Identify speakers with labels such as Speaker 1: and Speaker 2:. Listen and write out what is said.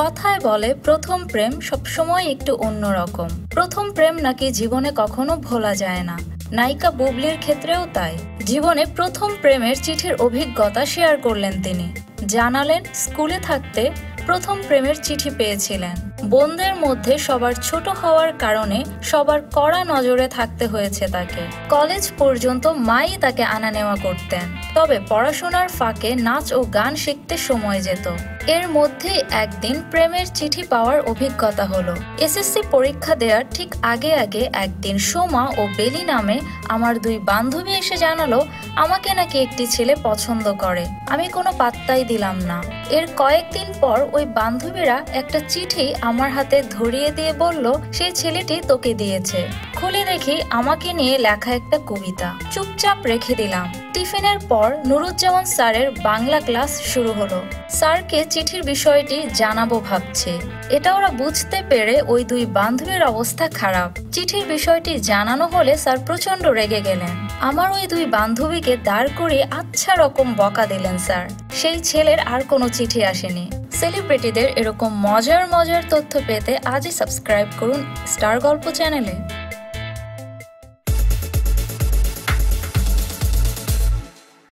Speaker 1: কথায় বলে, প্রথম প্রেম সবসময় একটু অন্যরকম প্রথম প্রেম নাকি জীবনে কখনো ভোলা যায় না। নায়িকা বুবলির ক্ষেত্রেও তাই। জীবনে প্রথম প্রেমের চিঠির অভিজ্ঞতা শেয়ার করলেন তিনি। জানালেন, স্কুলে থাকতে প্রথম প্রেমের চিঠি পেয়েছিলেন। বোনদের মধ্যে সবার ছোট হওয়ার কারণে সবার কড়া নজরে থাকতে হয়েছে তাকে। কলেজ পর্যন্ত মাই তাকে আনা নেওয়া করতেন। তবে পড়াশোনার ফাঁকে নাচ ও গান শিখতে সময় যেত। এর মধ্যে একদিন প্রেমের চিঠি পাওয়ার অভিজ্ঞতা হলো। এসএসসি পরীক্ষা দেওয়ার ঠিক আগে আগে একদিন সোমা ও বেলি নামে আমার দুই বান্ধবী এসে জানালো, আমাকে নাকি একটি ছেলে পছন্দ করে। আমি কোনো পাত্তাই দিলাম না। এর কয়েকদিন পর ওই বান্ধবীরা একটা চিঠি আমার হাতে ধরিয়ে দিয়ে বলল, সেই ছেলেটি তোকে দিয়েছে। খুলে দেখি, আমাকে নিয়ে লেখা একটা কবিতা। চুপচাপ রেখে দিলাম। টিফিনের পর নুরুজ্জামান স্যারের বাংলা ক্লাস শুরু হলো। স্যারকে চিঠির বিষয়টি জানাব ভাবছে। এটা ওরা বুঝতে পেরে ওই দুই বান্ধবীর অবস্থা খারাপ। চিঠির বিষয়টি জানানো হলে স্যার প্রচণ্ড রেগে গেলেন। আমার ওই দুই বান্ধবীকে দাঁড় করিয়ে আচ্ছা রকম বকা দিলেন স্যার। সেই ছেলের আর কোনো চিঠি আসেনি। সেলিব্রিটিদের এরকম মজার মজার তথ্য পেতে আজই সাবস্ক্রাইব করুন স্টার গল্প চ্যানেলে।